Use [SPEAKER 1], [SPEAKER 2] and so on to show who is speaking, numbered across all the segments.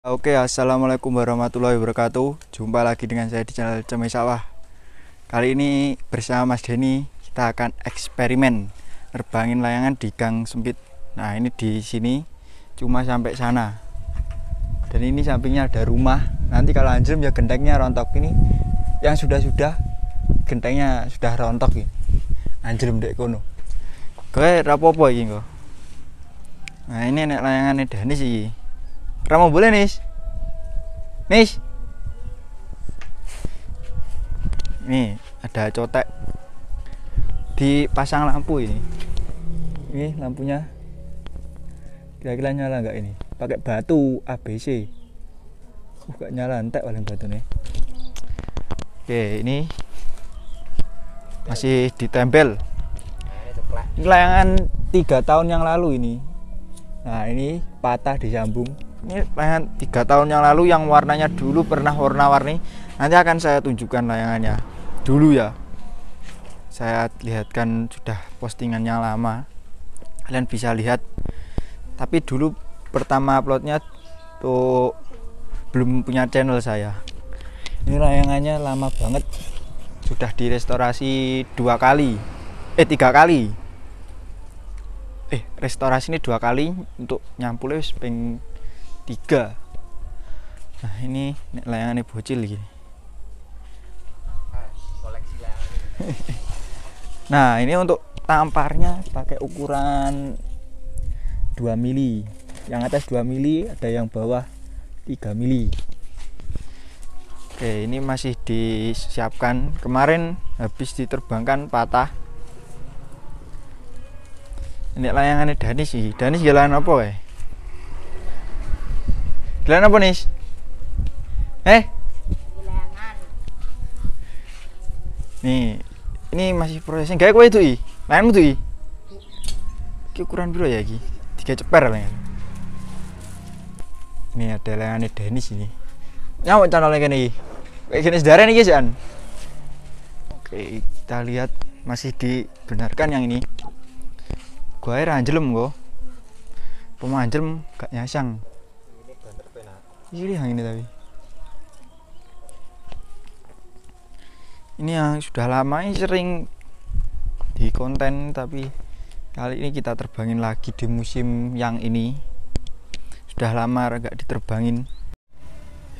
[SPEAKER 1] Oke, assalamualaikum warahmatullahi wabarakatuh. Jumpa lagi dengan saya di channel Cemai Sawah. Kali ini bersama Mas Denny kita akan eksperimen nerbangin layangan di gang sempit. Nah, ini di sini cuma sampai sana. Dan ini sampingnya ada rumah. Nanti kalau anjlem ya gentengnya rontok ini. Yang sudah-sudah gentengnya sudah rontok ini. Anjlem dek kono. Kowe rapopo iki kok. Nah, ini nek layangane Dani sih. Ramo boleh nis Nis Ini ada cotek. Dipasang lampu ini. Ini lampunya. Kira-kira nyala nggak ini? Pakai batu ABC Uh gak nyala entek paling batu nih Oke ini Masih ditempel. Ini layangan tiga tahun yang lalu ini. Nah ini patah disambung ini tiga tahun yang lalu yang warnanya dulu pernah warna-warni. Nanti akan saya tunjukkan layangannya. Dulu ya. Saya lihatkan sudah postingannya lama. Kalian bisa lihat. Tapi dulu pertama uploadnya tuh belum punya channel saya. Ini layangannya lama banget. Sudah direstorasi dua kali. Eh tiga kali. Eh restorasi ini dua kali untuk nyampul wis ping tiga. Nah ini layangan bocil gini nah ini untuk tamparnya pakai ukuran 2 mili. Yang atas 2 mili ada yang bawah 3 mili. Oke ini masih disiapkan. Kemarin habis diterbangkan patah. Ini layangannya Danis sih. Danis jalan apa ya Kalian apa nih? Eh? Nih, ini masih prosesnya kayak kue itu i. Lainmu tuh i. Ki ukuran biru ya ki. Tiga ceper lah Ini ada layangan Denis ini. Nyamuk channelnya kene iki. Kayak gini sedarah nih guys Oke, kita lihat masih dibenarkan yang ini. Gua air anjelem kok. Pemanjelem gak nyasang ini yang ini tapi ini yang sudah lama ini sering di konten tapi kali ini kita terbangin lagi di musim yang ini. Sudah lama agak diterbangin.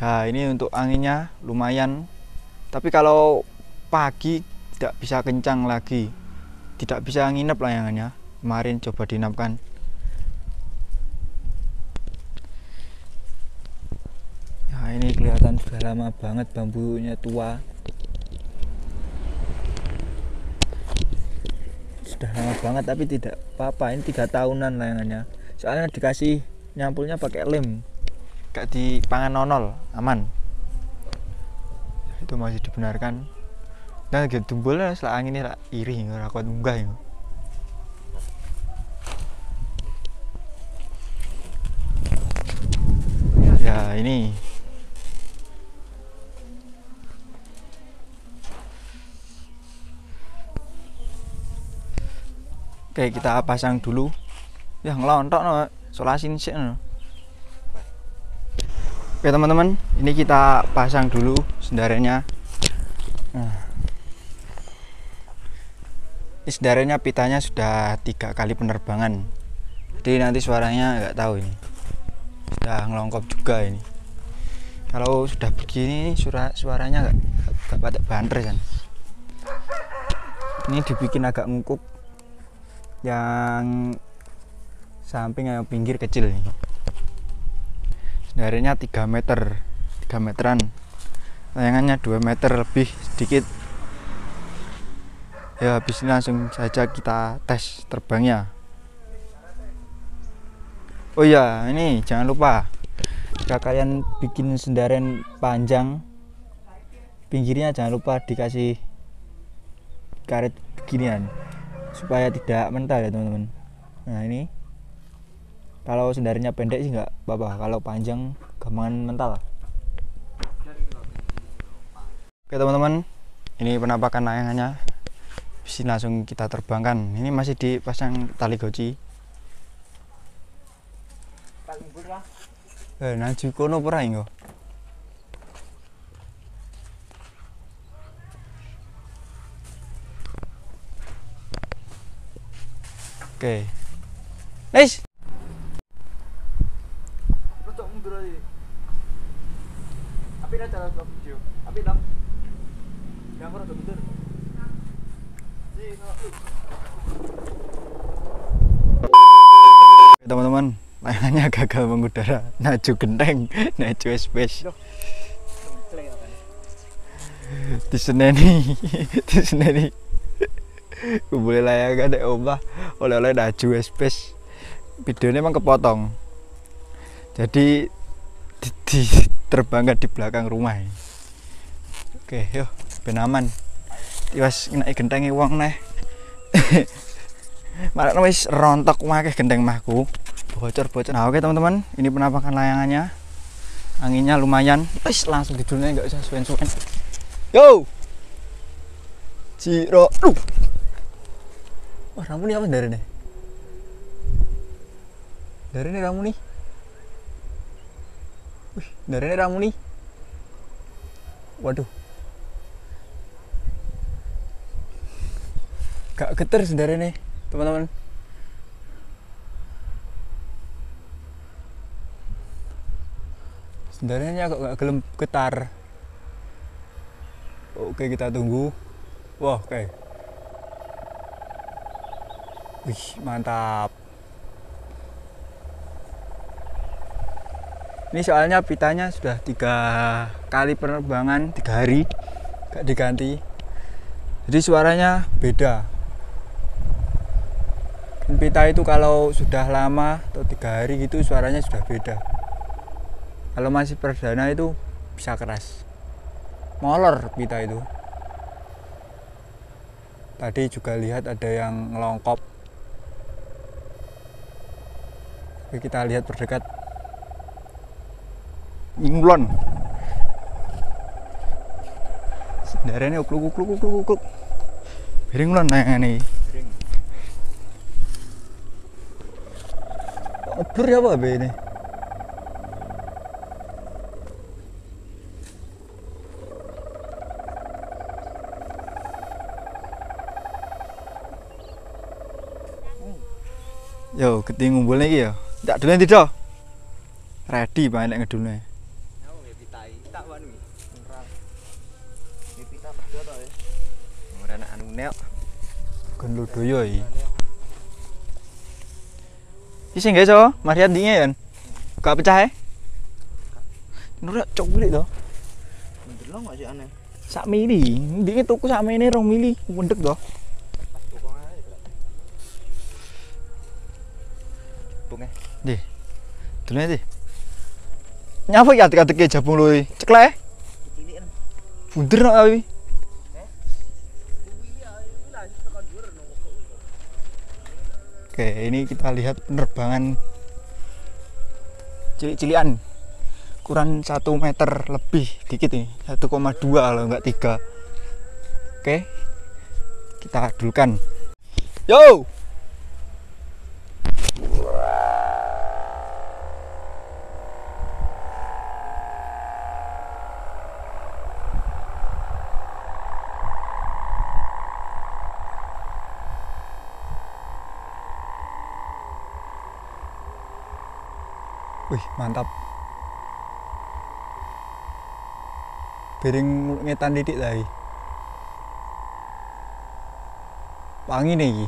[SPEAKER 1] Ya ini untuk anginnya lumayan. Tapi kalau pagi tidak bisa kencang lagi. Tidak bisa nginep layangannya. Kemarin coba dinapkan nah ini kelihatan sudah lama banget bambunya tua. Sudah lama banget tapi tidak apa-apa. Ini tiga tahunan layangannya soalnya dikasih nyampulnya pakai lem. Gak pangan nonol aman. Itu masih dibenarkan. Dan gitu tumbulnya setelah angin ini iri nggak kuat munggah ya. ya ini Oke, kita pasang dulu. Ya ngelontok no, solasin sih no. Oke teman-teman, ini kita pasang dulu sendaranya. Nah. Ini sendaranya pitanya sudah tiga kali penerbangan. Jadi nanti suaranya nggak tahu ini. Sudah ngelongkop juga ini. Kalau sudah begini suara suaranya nggak nggak pada banter kan. Ini dibikin agak ngungkup yang samping yang pinggir kecil nih Sendarnya 3 meter 3 meteran. Layangannya 2 meter lebih sedikit. Ya habis ini langsung saja kita tes terbangnya. Oh ya ini jangan lupa. Jika kalian bikin sendaren panjang pinggirnya jangan lupa dikasih karet beginian supaya tidak mental ya teman-teman. Nah ini. Kalau sendarnya pendek sih nggak apa-apa. Kalau panjang gampang mental. Oke teman-teman. Ini penampakan layangannya. Bisa langsung kita terbangkan. Ini masih dipasang tali goci. Eh, naju kono ora engko. Oke. Nice. Rodok mundur aja. Api ra cara vlog video. Api dong. Yang rodok mundur. Teman-teman, layangannya gagal mengudara. Naju genteng, naju space. Diseneni, diseneni. Kumpulin layangan dek omah oleh-oleh naju space. Videonya emang kepotong. Jadi di, di terbangkan di belakang rumah ini. Oke, yuk, ben aman. Tiwas ngenai gentengi wong neh. Malah wis rontok wakeh genteng mahku. Bocor-bocor. Nah, oke teman-teman, ini penampakan layangannya. Anginnya lumayan. Wis langsung tidurnya nggak usah suwen-suwen. Yo. Ciro. Duh. Wah, ramu nih apa dari nih? Dari nih ramu nih. Wih, dari nih ramu nih. Waduh. Gak geter sebenarnya nih, teman-teman. Sebenarnya kok gak gelem getar. Oke, kita tunggu. Wah, oke. Wih, mantap. Ini soalnya pitanya sudah tiga kali penerbangan, tiga hari, gak diganti. Jadi suaranya beda. Pita itu kalau sudah lama atau tiga hari gitu suaranya sudah beda. Kalau masih perdana itu bisa keras. Molor pita itu. Tadi juga lihat ada yang ngelongkop. Oke, kita lihat berdekat. Ngulon. Darahnya ukluk ukluk ukluk ukluk. Piring ngulon nah nih. Obor ya apa ini? Yo, keting ngumpul lagi ya. Tak dulu tidak. Ready banyak ngedulnya.
[SPEAKER 2] Ora anak anu nek.
[SPEAKER 1] Kan lu doyo iki. Iki sing so, Maria dinge kan. Gak pecah ya? Nurut cok cilik to.
[SPEAKER 2] Bener lo masih aneh.
[SPEAKER 1] Sak mili, dinge tuku sak mili rong mili, mendek to.
[SPEAKER 2] Pokok ae. Bunga.
[SPEAKER 1] Di. Dulu di. Nyapa ya atik-atike jabung lu iki? Ceklek.
[SPEAKER 2] Cilikan.
[SPEAKER 1] Bunder kok tapi. Oke, ini kita lihat penerbangan cilik-cilian kurang satu meter lebih dikit nih 1,2 kalau nggak tiga oke kita dulukan yo Wih, mantap. Piring ngetan titik tadi. Wangi nih.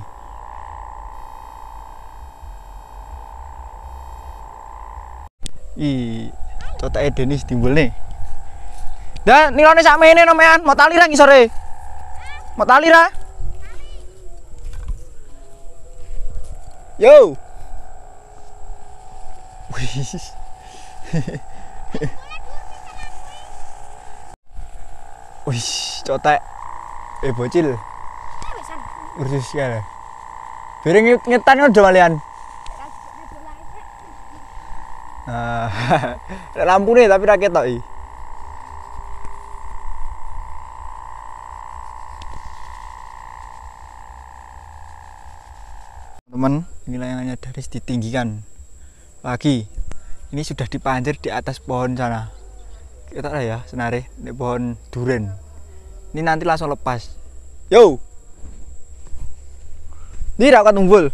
[SPEAKER 1] Ih, cotake Denis timbul nih. Dah, nilone sakmene nomean, mau tali ra ngisore. Mau tali ra? Yo. Wih. Wih, cotek. Eh bocil. Urus ya. Piring nge- ngetan udah malian. Nah, lampu nih tapi rakyat tok. i. Teman, ini layangannya dari ditinggikan lagi ini sudah dipancir di atas pohon sana. Kita lah ya senare di pohon duren. Ini nanti langsung lepas. Yo! Ini rakat umbul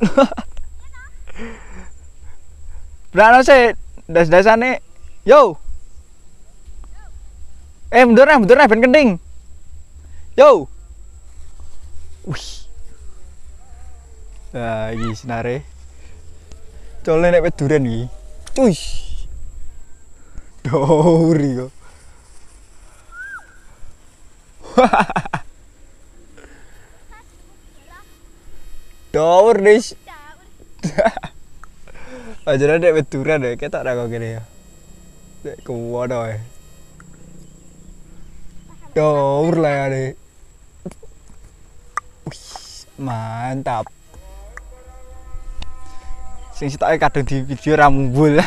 [SPEAKER 1] berana sih das dasane yo! Eh mundur nih mundur nih ben kenting yo! Wih. Nah ini senare Colnya nek wit duren iki. Wih. Dori kok. Dawur dis. Aja nek wit duren ya, ketok ra kok kene ya. Nek kuwono ya. Dawur lah ya mantap. Sing sitoke kadang di video ra mumbul.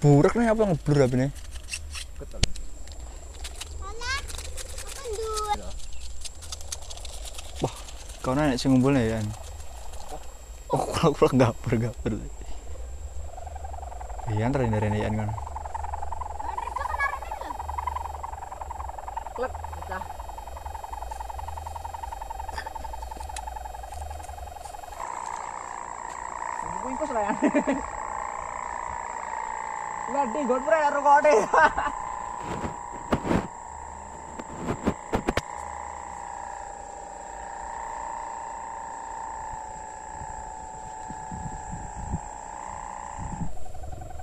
[SPEAKER 1] Buruk nih apa ngeblur apa nih?
[SPEAKER 2] Ketel.
[SPEAKER 1] Kau nek sing ngumpul ya. Oh, kalau kalau gapur gapur. Iya, ntar dari ini kan.
[SPEAKER 2] Pre karo kode.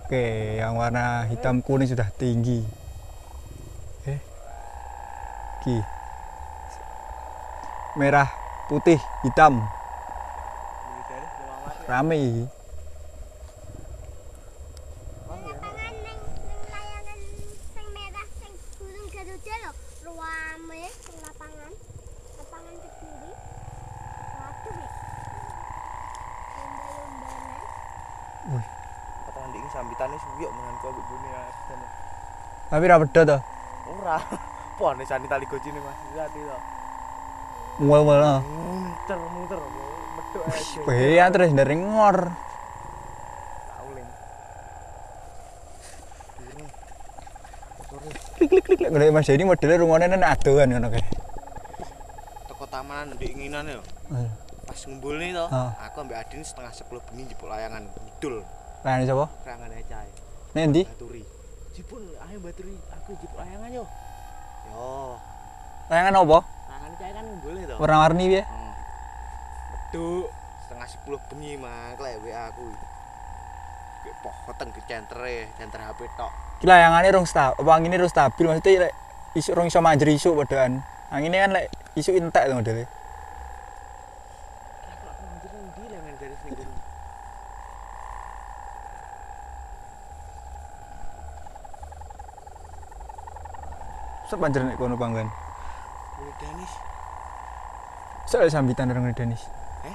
[SPEAKER 1] Oke, yang warna hitam kuning sudah tinggi. Eh, ki, merah, putih, hitam, rame. iki.
[SPEAKER 3] Lapangan ning ning layangan sing merah sing gunung Garuda lho. Ruame sing lapangan. Lapangan kediri. Waduh ya. Lomba-lombaan.
[SPEAKER 2] Potongan iki sambitane suwi kok menan kok bune ya.
[SPEAKER 1] Tapi ra pedot to.
[SPEAKER 2] Ora. Pone sani tali gojine Mas Ati to.
[SPEAKER 1] Mual-mual. ah.
[SPEAKER 2] Muter muter medhok aja.
[SPEAKER 1] Beyan terus dari ngor.
[SPEAKER 2] Kauling.
[SPEAKER 1] Klik klik klik. Ngono Mas Jadi modelnya rungone nang adoan ngono kae.
[SPEAKER 2] Teko tamanan ndek inginan ya. Pas ngumpul nih to,
[SPEAKER 1] Ah.
[SPEAKER 2] aku ambek Adin setengah sepuluh bengi jebuk layangan ngidul.
[SPEAKER 1] Lah sapa?
[SPEAKER 2] Rangan ae cae.
[SPEAKER 1] Nek ndi?
[SPEAKER 2] Baturi. Jipun ayo Baturi, aku jipuk layangan yo. Yo,
[SPEAKER 1] Layangan apa?
[SPEAKER 2] tangan cae kan ngumpul to.
[SPEAKER 1] Warna-warni piye?
[SPEAKER 2] Hmm. Meduk setengah sepuluh bengi mah klek WA aku. Kayak pohoten ke centre, center HP tok.
[SPEAKER 1] Ki layangane rung stabil, apa angine rung stabil maksudnya lek isu rung iso manjer isu padaan. Angine kan lek isu entek to modele. Sep manjer nek kono panggan.
[SPEAKER 2] Danis.
[SPEAKER 1] Sok sambitan orang Danis.
[SPEAKER 2] Eh?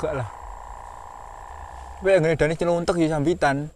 [SPEAKER 1] Gak lah. Tapi yang Danis nyeluntek ya sambitan.